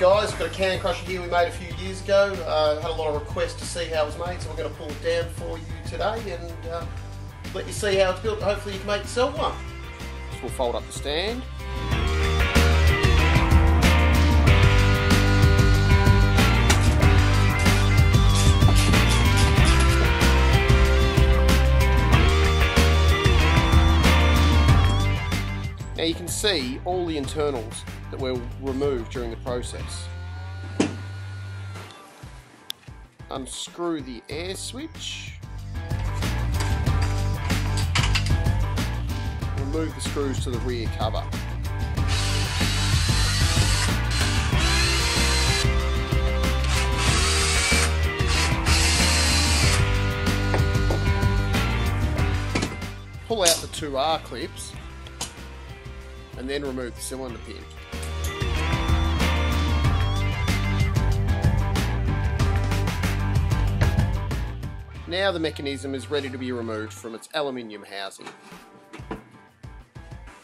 Guys, we've got a can crusher here we made a few years ago. Uh, had a lot of requests to see how it was made, so we're going to pull it down for you today and uh, let you see how it's built. Hopefully you can make yourself one. So we'll fold up the stand. Now you can see all the internals that were removed during the process. Unscrew the air switch. Remove the screws to the rear cover. Pull out the two R clips and then remove the cylinder pin. Now the mechanism is ready to be removed from its aluminium housing.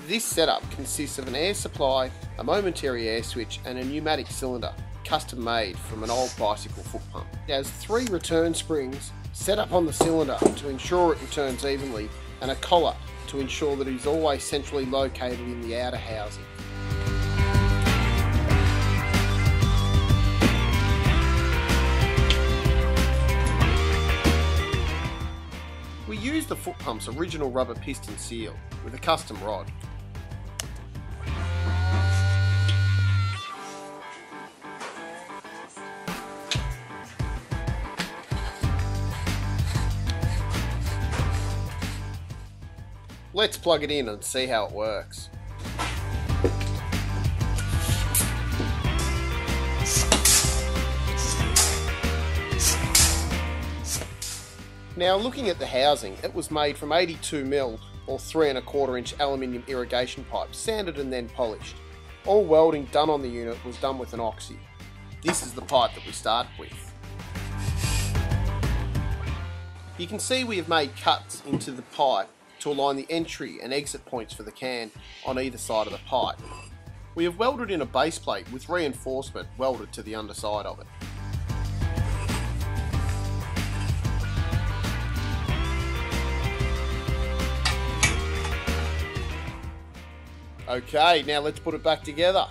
This setup consists of an air supply, a momentary air switch and a pneumatic cylinder, custom made from an old bicycle foot pump. It has three return springs set up on the cylinder to ensure it returns evenly and a collar to ensure that it is always centrally located in the outer housing. We used the foot pump's original rubber piston seal with a custom rod. Let's plug it in and see how it works. Now looking at the housing, it was made from 82 mil or 3 and a quarter inch aluminium irrigation pipe, sanded and then polished. All welding done on the unit was done with an oxy. This is the pipe that we started with. You can see we have made cuts into the pipe to align the entry and exit points for the can on either side of the pipe. We have welded in a base plate with reinforcement welded to the underside of it. Okay, now let's put it back together.